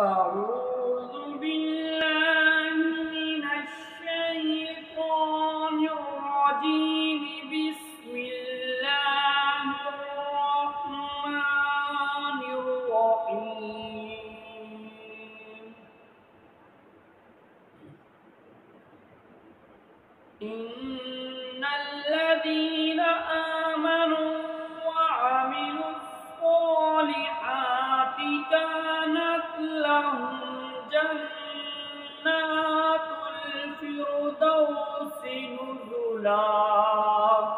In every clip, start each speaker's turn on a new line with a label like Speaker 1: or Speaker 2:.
Speaker 1: أعوذ بالله من الشيطان الرجيم. بسم الله الرحمن الرحيم. إن الذين نزلا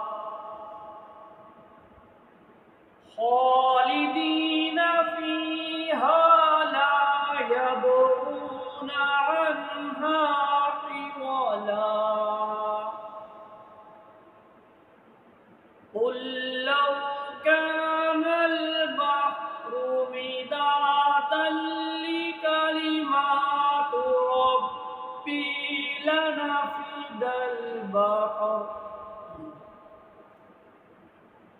Speaker 1: خالدين فيها لا يبغون لنفد البحر.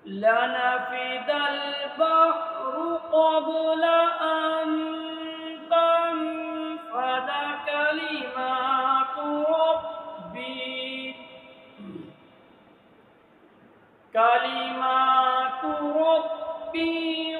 Speaker 1: لنفد البحر قبل أن تنفد كلمات ربي. كلمات ربي.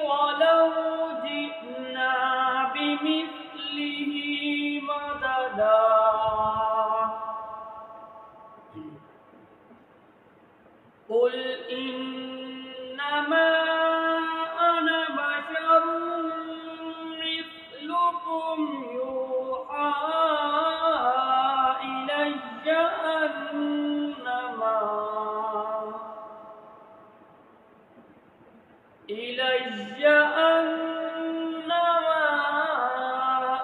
Speaker 1: إلي أنما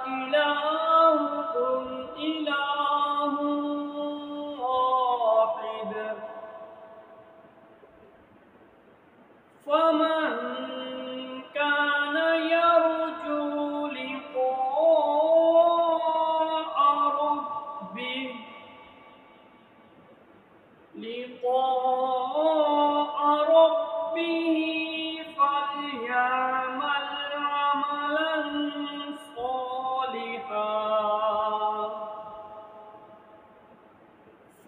Speaker 1: إلهكم إله واحد. فمن كان يرجو لقاء ربه لقاء ربه